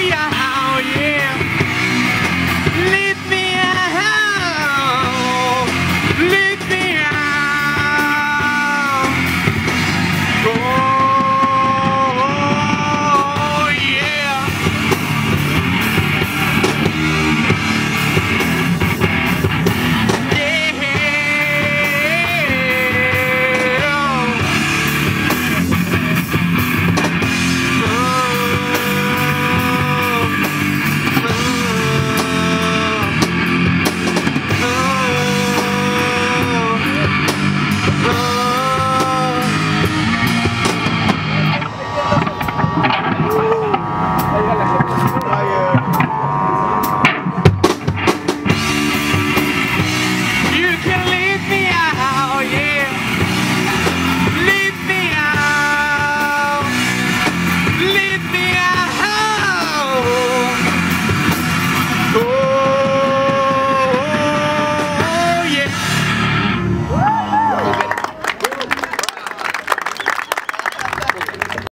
Yeah.